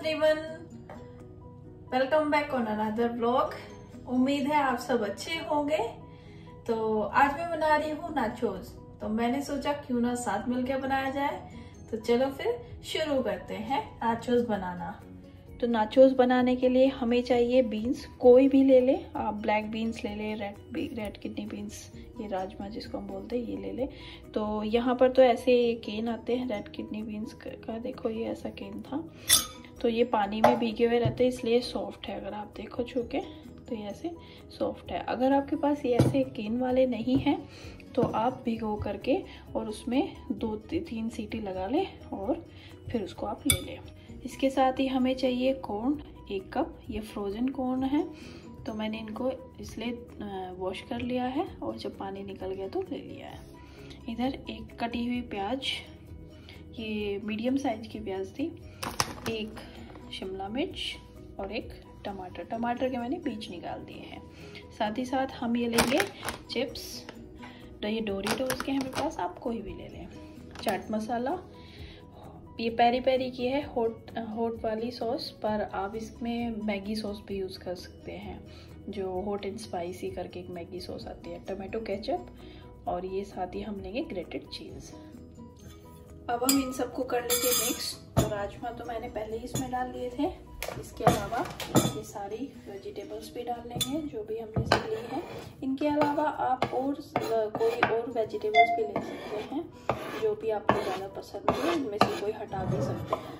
Everyone welcome back on another blog उम्मीद है आप सब अच्छे होंगे। तो आज मैं बना रही हूँ नाचोज तो मैंने सोचा क्यों ना साथ मिलकर बनाया जाए। तो चलो फिर शुरू करते हैं नाचोज बनाना। तो नाचोस बनाने के लिए हमें चाहिए बीन्स कोई भी ले ले। आप ब्लैक बीन्स ले ले रेड रेड किडनी बीन्स ये राजमा जिसको हम बोलते हैं, ये ले ले। तो यहाँ पर तो ऐसे केन आते हैं रेड किडनी बीन्स का देखो ये ऐसा केन था। तो ये पानी में भीगे हुए रहते हैं, इसलिए सॉफ्ट है, अगर आप देखो छूके तो ये ऐसे सॉफ्ट है। अगर आपके पास ये ऐसे केन वाले नहीं हैं तो आप भिगो करके और उसमें दो तीन सीटी लगा लें और फिर उसको आप ले लें। इसके साथ ही हमें चाहिए कॉर्न एक कप ये फ्रोज़न कॉर्न है तो मैंने इनको इसलिए वॉश कर लिया है और जब पानी निकल गया तो ले लिया है। इधर एक कटी हुई प्याज ये मीडियम साइज़ की प्याज थी। एक शिमला मिर्च और एक टमाटर। टमाटर के मैंने बीज निकाल दिए हैं। साथ ही साथ हम ये लेंगे चिप्स। तो ये डोरी डोज के हमारे पास, आप कोई भी ले लें। चाट मसाला। ये पेरी पेरी की है होट होट वाली सॉस पर आप इसमें मैगी सॉस भी यूज़ कर सकते हैं। जो होट एंड स्पाइसी करके एक मैगी सॉस आती है। टमाटो केचप और ये साथ ही हम लेंगे ग्रेटेड चीज़ अब हम इन सबको कर लेंगे मिक्स तो राजमा तो मैंने पहले ही इसमें डाल लिए थे। इसके अलावा ये सारी वेजिटेबल्स भी डाल लेंगे, जो भी हमने सब ली है। इनके अलावा आप और कोई और वेजिटेबल्स भी ले सकते हैं, जो भी आपको ज़्यादा पसंद है, इनमें से कोई हटा भी सकते हैं।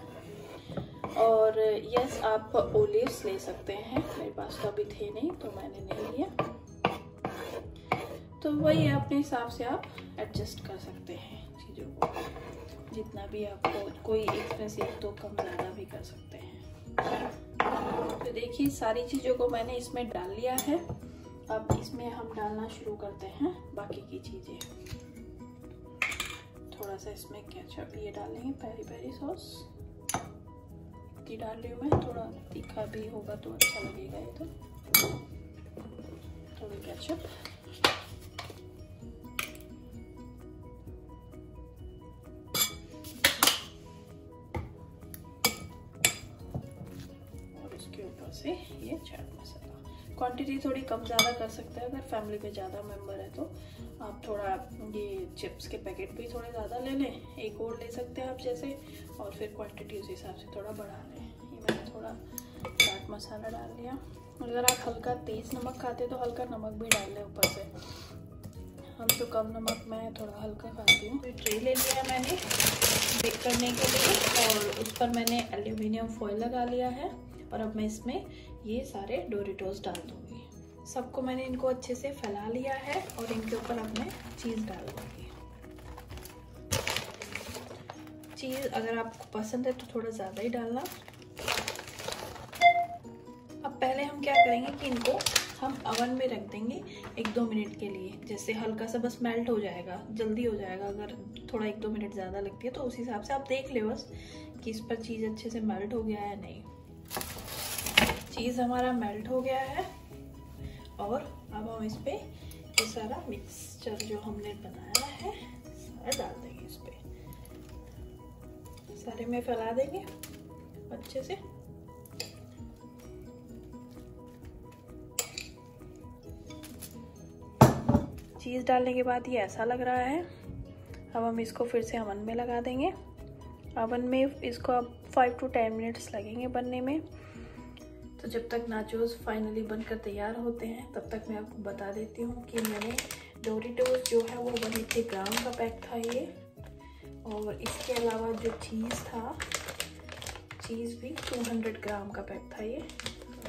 और यस आप ओलिव्स ले सकते हैं। मेरे पास तो अभी थे नहीं तो मैंने नहीं लिया तो वही अपने हिसाब से आप एडजस्ट कर सकते हैं चीज़ों को। जितना भी आपको कोई एक तरह से तो कम ज़्यादा भी कर सकते हैं। तो देखिए, सारी चीज़ों को मैंने इसमें डाल लिया है। अब इसमें हम डालना शुरू करते हैं, बाकी की चीज़ें। थोड़ा सा इसमें केचप ये डालेंगे पेरी पेरी सॉस की डाल रही हूँ मैं, थोड़ा तीखा भी होगा तो अच्छा लगेगा ये तो। थोड़ी केचप से ये चाट मसाला क्वांटिटी थोड़ी कम ज़्यादा कर सकते हैं अगर फैमिली में ज़्यादा मेंबर है तो। आप थोड़ा ये चिप्स के पैकेट भी थोड़े ज़्यादा ले लें, एक और ले सकते हैं आप जैसे, और फिर क्वांटिटी उस हिसाब से थोड़ा बढ़ा लें। ये मैंने थोड़ा चाट मसाला डाल लिया अगर आप हल्का तेज़ नमक खाते तो हल्का नमक भी डाल लें ऊपर से। हम तो कम नमक में थोड़ा हल्का खाती हूँ। ट्रे ले लिया मैंने बेक करने के लिए, और उस पर मैंने एल्यूमिनियम फॉइल लगा लिया है। और अब मैं इसमें ये सारे डोरेटोज डाल दूँगी। सबको मैंने इनको अच्छे से फैला लिया है और इनके ऊपर अब मैं चीज़ डाल दूँगी। चीज़ अगर आपको पसंद है तो थोड़ा ज़्यादा ही डालना। अब पहले हम क्या करेंगे कि इनको हम अवन में रख देंगे एक दो मिनट के लिए। जैसे हल्का सा बस मेल्ट हो जाएगा, जल्दी हो जाएगा। अगर थोड़ा एक दो मिनट ज़्यादा लगती है तो उस हिसाब से आप देख ले बस कि इस पर चीज़ अच्छे से मेल्ट हो गया है नहीं। चीज़ हमारा मेल्ट हो गया है। और अब हम इस पर ये सारा मिक्सचर जो हमने बनाया है, सारा डाल देंगे इस पर सारे में फैला देंगे अच्छे से। चीज़ डालने के बाद ये ऐसा लग रहा है। अब हम इसको फिर से अवन में लगा देंगे। अवन में इसको अब फाइव टू टेन मिनट्स लगेंगे बनने में। तो जब तक नाचोस फाइनली बनकर तैयार होते हैं, तब तक मैं आपको बता देती हूँ कि मैंने डोरीटोज जो है वो वन एट्टी ग्राम का पैक था ये। और इसके अलावा जो चीज़ था चीज़ भी 200 ग्राम का पैक था ये।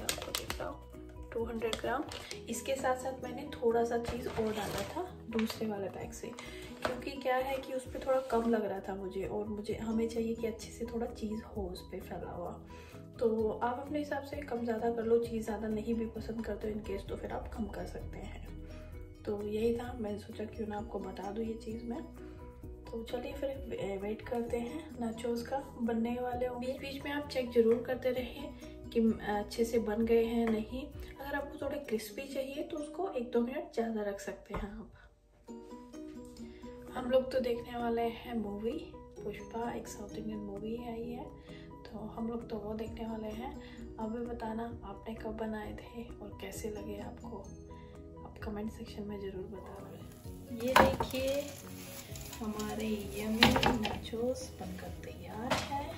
आपको देख रहा हूँ टू हंड्रेड ग्राम। इसके साथ साथ मैंने थोड़ा सा चीज़ और डाला था दूसरे वाले पैक से। क्योंकि क्या है कि उस पर थोड़ा कम लग रहा था मुझे और मुझे, हमें चाहिए कि अच्छे से थोड़ा चीज़ हो उस पर फैला हुआ। तो आप अपने हिसाब से कम ज़्यादा कर लो, चीज़ ज़्यादा नहीं भी पसंद करते हो इनकेस तो फिर आप कम कर सकते हैं। तो यही था, मैंने सोचा क्यों ना आपको बता दूँ ये चीज़ मैं। तो चलिए फिर वेट करते हैं नाचोस का, बनने वाले हो बीच बीच में आप चेक ज़रूर करते रहें कि अच्छे से बन गए हैं नहीं। अगर आपको थोड़े क्रिस्पी चाहिए तो उसको एक दो मिनट ज़्यादा रख सकते हैं आप। हम लोग तो देखने वाले हैं मूवी पुष्पा, एक साउथ इंडियन मूवी आई है। तो हम लोग तो वो देखने वाले हैं। अब भी बताना आपने कब बनाए थे और कैसे लगे आपको? आप कमेंट सेक्शन में ज़रूर बताना। ये देखिए, हमारे यमी नाचोस बनकर तैयार है।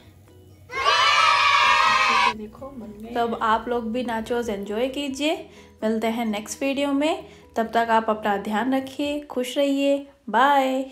देखो तब आप लोग भी नाचोस एंजॉय कीजिए। मिलते हैं नेक्स्ट वीडियो में। तब तक आप अपना ध्यान रखिए, खुश रहिए। बाय